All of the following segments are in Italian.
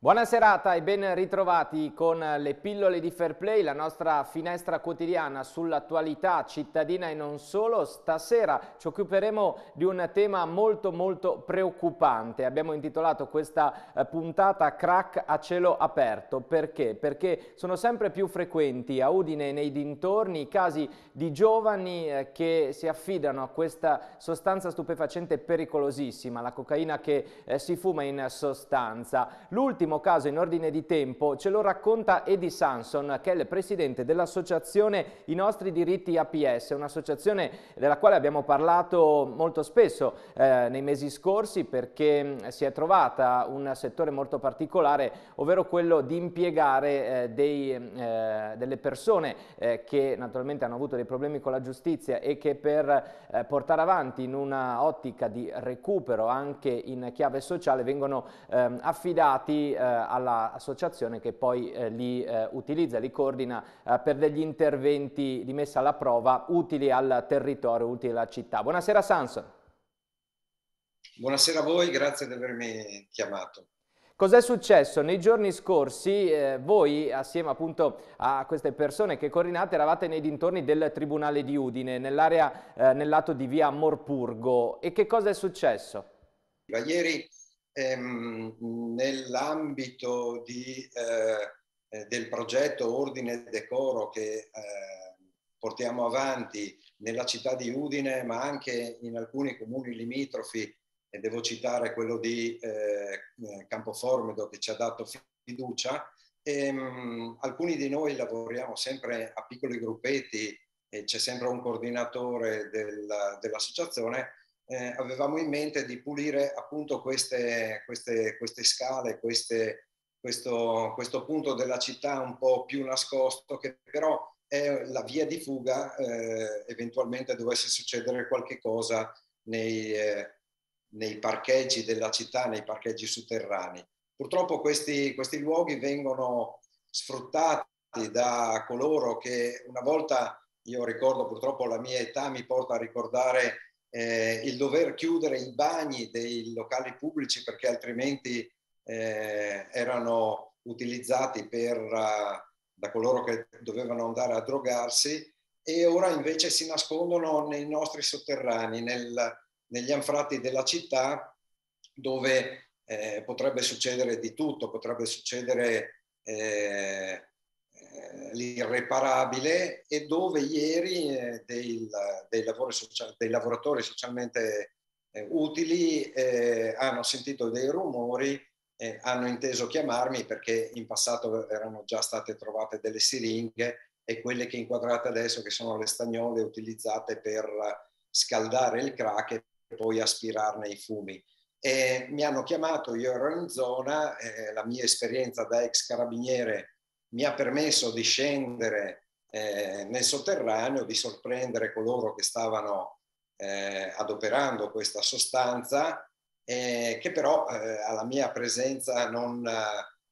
Buona serata e ben ritrovati con le pillole di Fair Play, la nostra finestra quotidiana sull'attualità cittadina e non solo. Stasera ci occuperemo di un tema molto molto preoccupante. Abbiamo intitolato questa eh, puntata Crack a cielo aperto. Perché? Perché sono sempre più frequenti a Udine e nei dintorni i casi di giovani eh, che si affidano a questa sostanza stupefacente pericolosissima, la cocaina che eh, si fuma in sostanza. L'ultimo caso in ordine di tempo ce lo racconta Edi Sanson, che è il presidente dell'associazione I nostri diritti APS, un'associazione della quale abbiamo parlato molto spesso eh, nei mesi scorsi perché mm, si è trovata un settore molto particolare, ovvero quello di impiegare eh, dei, eh, delle persone eh, che naturalmente hanno avuto dei problemi con la giustizia e che per eh, portare avanti in una ottica di recupero anche in chiave sociale vengono ehm, affidati eh, all'associazione che poi eh, li eh, utilizza, li coordina eh, per degli interventi di messa alla prova utili al territorio, utili alla città. Buonasera Sanson. Buonasera a voi, grazie di avermi chiamato. Cos'è successo? Nei giorni scorsi eh, voi, assieme appunto a queste persone che coordinate, eravate nei dintorni del Tribunale di Udine, nell'area, eh, nel lato di via Morpurgo. E che cosa è successo? Ieri ehm, nell'ambito eh, eh, del progetto Ordine e Decoro che eh, portiamo avanti nella città di Udine, ma anche in alcuni comuni limitrofi, e devo citare quello di eh, Campoformedo che ci ha dato fiducia, ehm, alcuni di noi lavoriamo sempre a piccoli gruppetti e c'è sempre un coordinatore del, dell'associazione eh, avevamo in mente di pulire appunto queste, queste, queste scale, queste, questo, questo, punto della città un po' più nascosto che però è la via di fuga eh, eventualmente dovesse succedere qualche cosa nei, eh, nei, parcheggi della città, nei parcheggi sotterranei. Purtroppo questi, questi luoghi vengono sfruttati da coloro che una volta, io ricordo purtroppo la mia età mi porta a ricordare eh, il dover chiudere i bagni dei locali pubblici perché altrimenti eh, erano utilizzati per, uh, da coloro che dovevano andare a drogarsi e ora invece si nascondono nei nostri sotterranei, nel, negli anfratti della città dove eh, potrebbe succedere di tutto, potrebbe succedere eh, l'irreparabile e dove ieri eh, dei, dei, social, dei, lavoratori socialmente eh, utili eh, hanno sentito dei rumori, eh, hanno inteso chiamarmi perché in passato erano già state trovate delle siringhe e quelle che inquadrate adesso che sono le stagnole utilizzate per scaldare il crack e poi aspirarne i fumi. E mi hanno chiamato, io ero in zona, eh, la mia esperienza da ex carabiniere mi ha permesso di scendere eh, nel sotterraneo, di sorprendere coloro che stavano eh, adoperando questa sostanza, eh, che però eh, alla mia presenza non,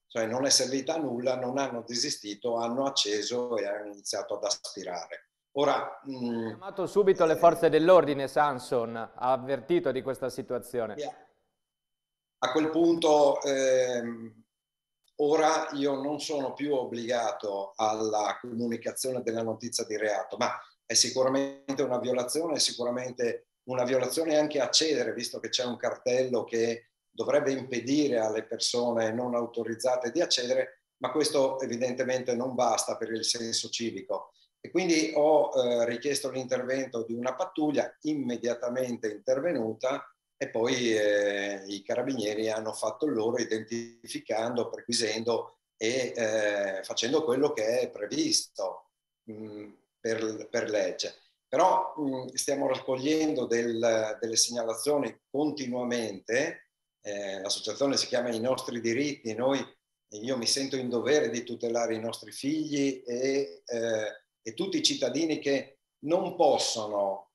cioè non è servita a nulla, non hanno desistito, hanno acceso e hanno iniziato ad aspirare. Ora, mh, mm, ha chiamato subito le forze dell'ordine, Sanson, ha avvertito di questa situazione. A quel punto ehm, Ora io non sono più obbligato alla comunicazione della notizia di reato, ma è sicuramente una violazione, è sicuramente una violazione anche accedere, visto che c'è un cartello che dovrebbe impedire alle persone non autorizzate di accedere, ma questo evidentemente non basta per il senso civico. E quindi ho eh, richiesto l'intervento di una pattuglia immediatamente intervenuta e poi eh, i carabinieri hanno fatto loro identificando, perquisendo e eh, facendo quello che è previsto mh, mm, per, per, legge. Però mh, mm, stiamo raccogliendo del, delle segnalazioni continuamente, eh, l'associazione si chiama I nostri diritti, noi, io mi sento in dovere di tutelare i nostri figli e, eh, e tutti i cittadini che non possono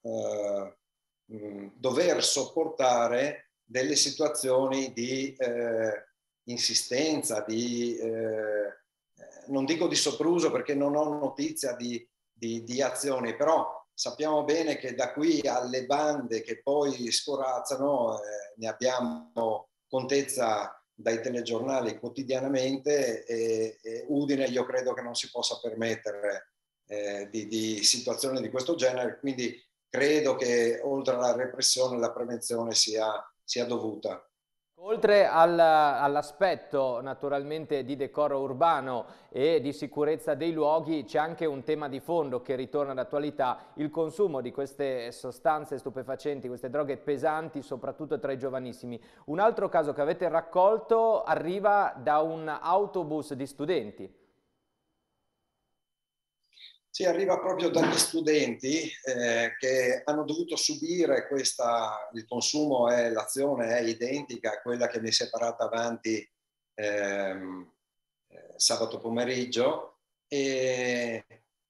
eh, dover sopportare delle situazioni di eh, insistenza, di, eh, non dico di sopruso perché non ho notizia di, di, di, azioni, però sappiamo bene che da qui alle bande che poi scorazzano eh, ne abbiamo contezza dai telegiornali quotidianamente e, e Udine io credo che non si possa permettere eh, di, di situazioni di questo genere, quindi credo che oltre alla repressione la prevenzione sia, sia dovuta. Oltre al, all'aspetto naturalmente di decoro urbano e di sicurezza dei luoghi c'è anche un tema di fondo che ritorna d'attualità, il consumo di queste sostanze stupefacenti, queste droghe pesanti soprattutto tra i giovanissimi. Un altro caso che avete raccolto arriva da un autobus di studenti. Sì, arriva proprio dagli studenti eh, che hanno dovuto subire questa, il consumo e l'azione è identica a quella che mi si è parata avanti ehm, eh, sabato pomeriggio. E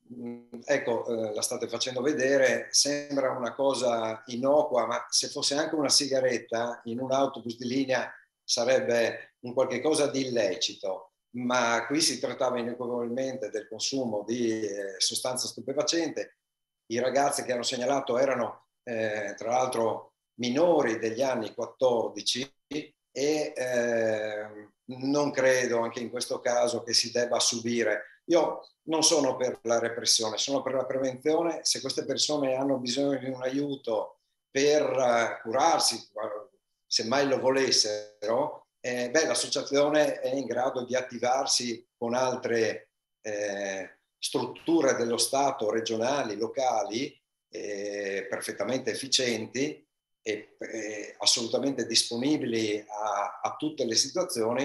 mh, ecco, eh, la state facendo vedere, sembra una cosa innocua, ma se fosse anche una sigaretta in un autobus di linea sarebbe un qualche cosa di illecito ma qui si trattava inequivocabilmente del consumo di eh, sostanza stupefacente. I ragazzi che hanno segnalato erano eh, tra l'altro minori degli anni 14 e eh, non credo anche in questo caso che si debba subire. Io non sono per la repressione, sono per la prevenzione. Se queste persone hanno bisogno di un aiuto per uh, curarsi, se mai lo volessero, eh, beh, l'associazione è in grado di attivarsi con altre eh, strutture dello Stato, regionali, locali, eh, perfettamente efficienti e eh, assolutamente disponibili a, a, tutte le situazioni,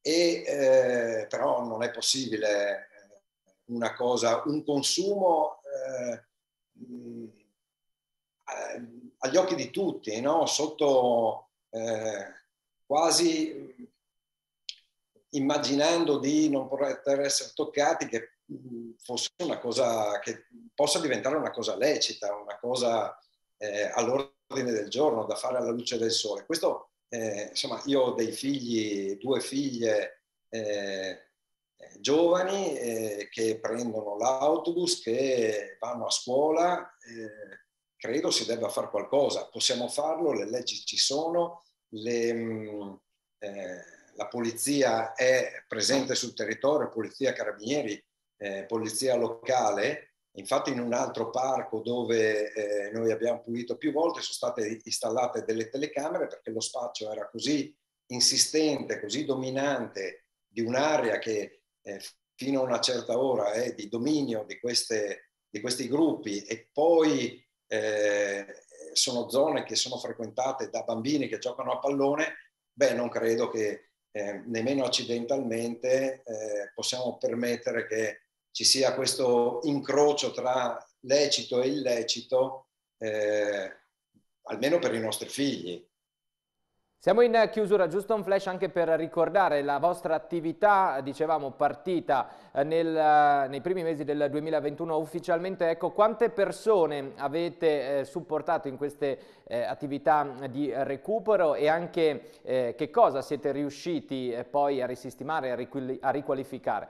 e, eh, però non è possibile eh, una cosa, un consumo agli occhi di tutti, no? sotto eh, quasi immaginando di non poter essere toccati, che fosse una cosa che possa diventare una cosa lecita, una cosa eh, all'ordine del giorno, da fare alla luce del sole. Questo, eh, insomma, io ho dei figli, due figlie eh, giovani eh, che prendono l'autobus, che vanno a scuola, eh, credo si debba fare qualcosa. Possiamo farlo, le leggi ci sono, le, mm, eh, la polizia è presente sul territorio, polizia carabinieri, eh, polizia locale. Infatti in un altro parco dove eh, noi abbiamo pulito più volte sono state installate delle telecamere perché lo spazio era così insistente, così dominante di un'area che eh, fino a una certa ora è di dominio di, queste, di questi gruppi e poi eh, sono zone che sono frequentate da bambini che giocano a pallone, beh, non credo che eh, nemmeno accidentalmente eh, possiamo permettere che ci sia questo incrocio tra lecito e illecito, eh, almeno per i nostri figli. Siamo in chiusura, giusto un flash anche per ricordare la vostra attività, dicevamo partita eh, nel, eh, nei primi mesi del 2021 ufficialmente, ecco quante persone avete eh, supportato in queste attività di recupero e anche che cosa siete riusciti poi a risistemare, a, a riqualificare?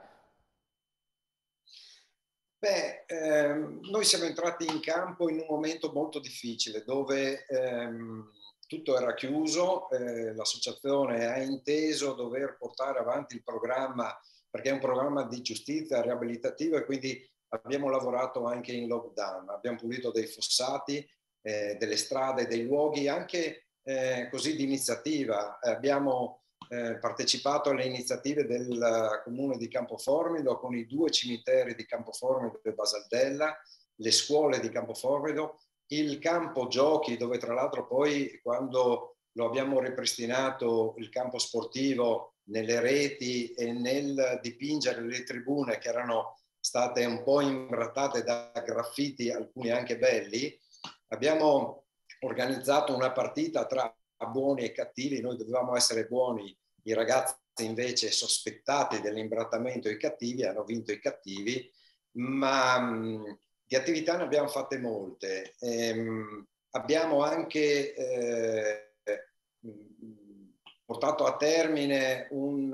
Beh, ehm, noi siamo entrati in campo in un momento molto difficile dove... Ehm, tutto era chiuso, eh, l'associazione ha inteso dover portare avanti il programma perché è un programma di giustizia riabilitativa e quindi abbiamo lavorato anche in lockdown, abbiamo pulito dei fossati, eh, delle strade, dei luoghi anche eh, così di iniziativa. Abbiamo eh, partecipato alle iniziative del comune di Campoformido con i due cimiteri di Campoformido e Basaldella, le scuole di Campoformido il campo giochi, dove tra l'altro poi quando lo abbiamo ripristinato il campo sportivo nelle reti e nel dipingere le tribune che erano state un po' imbrattate da graffiti, alcuni anche belli, abbiamo organizzato una partita tra buoni e cattivi, noi dovevamo essere buoni, i ragazzi invece sospettati dell'imbrattamento i cattivi, hanno vinto i cattivi, ma di attività ne abbiamo fatte molte. Ehm, abbiamo anche eh, portato a termine un,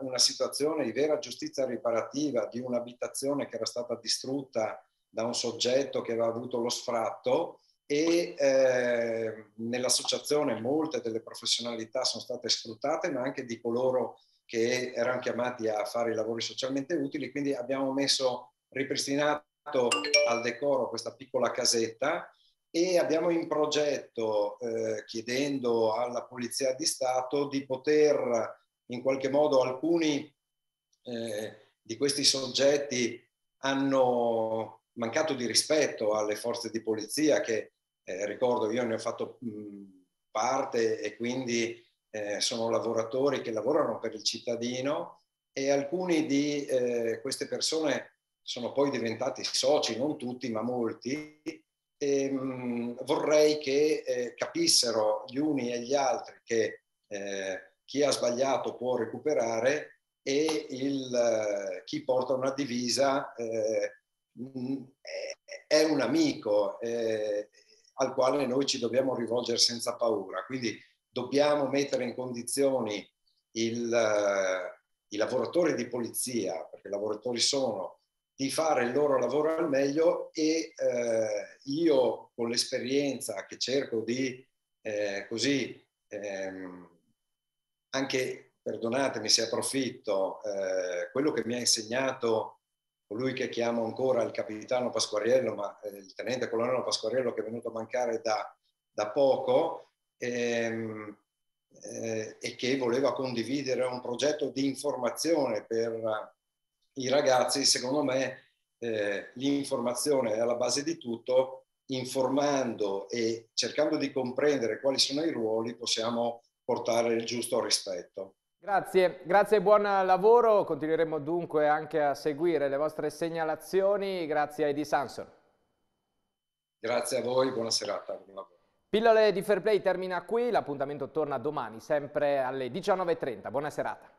una situazione di vera giustizia riparativa di un'abitazione che era stata distrutta da un soggetto che aveva avuto lo sfratto e eh, nell'associazione molte delle professionalità sono state sfruttate, ma anche di coloro che erano chiamati a fare i lavori socialmente utili, quindi abbiamo messo, ripristinato al decoro questa piccola casetta e abbiamo in progetto, eh, chiedendo alla Polizia di Stato, di poter in qualche modo alcuni eh, di questi soggetti hanno mancato di rispetto alle forze di polizia che eh, ricordo io ne ho fatto mh, parte e quindi eh, sono lavoratori che lavorano per il cittadino e alcuni di eh, queste persone sono poi diventati soci, non tutti ma molti, e, mh, vorrei che eh, capissero gli uni e gli altri che eh, chi ha sbagliato può recuperare e il, eh, chi porta una divisa eh, è un amico eh, al quale noi ci dobbiamo rivolgere senza paura. Quindi dobbiamo mettere in condizioni il, eh, i lavoratori di polizia, perché lavoratori sono, di fare il loro lavoro al meglio e eh, io con l'esperienza che cerco di eh, così ehm, anche, perdonatemi se approfitto, eh, quello che mi ha insegnato colui che chiamo ancora il capitano Pasquariello, ma eh, il tenente colonnello Pasquariello che è venuto a mancare da, da poco ehm, eh, e che voleva condividere un progetto di informazione per i ragazzi, secondo me eh, l'informazione è alla base di tutto, informando e cercando di comprendere quali sono i ruoli possiamo portare il giusto rispetto. Grazie, grazie e buon lavoro, continueremo dunque anche a seguire le vostre segnalazioni, grazie a Edi Sanson. Grazie a voi, buona serata. Pillole di Fair Play termina qui, l'appuntamento torna domani sempre alle 19.30, buona serata.